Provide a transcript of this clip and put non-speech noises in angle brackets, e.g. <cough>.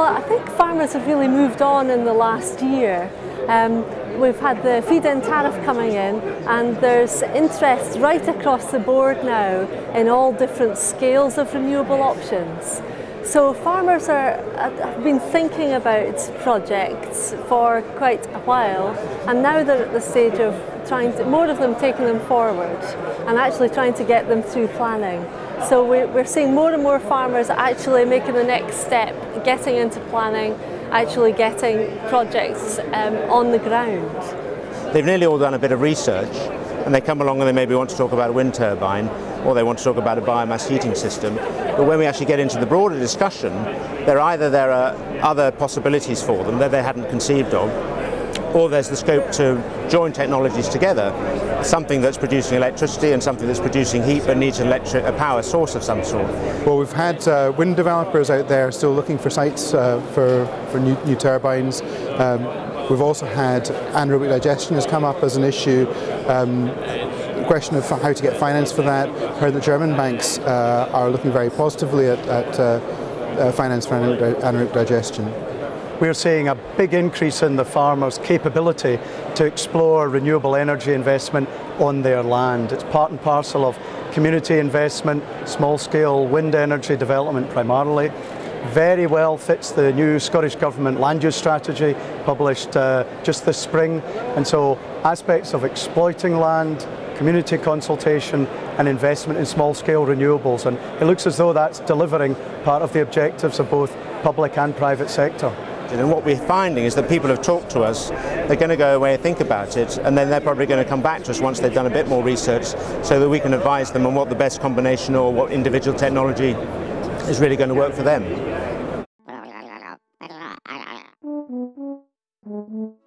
Well, I think farmers have really moved on in the last year. Um, we've had the feed-in tariff coming in and there's interest right across the board now in all different scales of renewable options. So farmers are, have been thinking about projects for quite a while and now they're at the stage of trying to, more of them taking them forward and actually trying to get them through planning. So we're seeing more and more farmers actually making the next step, getting into planning, actually getting projects um, on the ground. They've nearly all done a bit of research and they come along and they maybe want to talk about a wind turbine or they want to talk about a biomass heating system. But when we actually get into the broader discussion, there either there are other possibilities for them that they hadn't conceived of, or there's the scope to join technologies together, something that's producing electricity and something that's producing heat but needs electric, a power source of some sort. Well, we've had uh, wind developers out there still looking for sites uh, for, for new, new turbines. Um, we've also had anaerobic digestion has come up as an issue. Um, question of how to get finance for that. Heard the German banks uh, are looking very positively at, at uh, uh, finance for anaerobic digestion we're seeing a big increase in the farmers' capability to explore renewable energy investment on their land. It's part and parcel of community investment, small-scale wind energy development primarily. Very well fits the new Scottish Government land use strategy published uh, just this spring. And so aspects of exploiting land, community consultation and investment in small-scale renewables. And it looks as though that's delivering part of the objectives of both public and private sector. And what we're finding is that people have talked to us, they're going to go away and think about it, and then they're probably going to come back to us once they've done a bit more research so that we can advise them on what the best combination or what individual technology is really going to work for them. <laughs>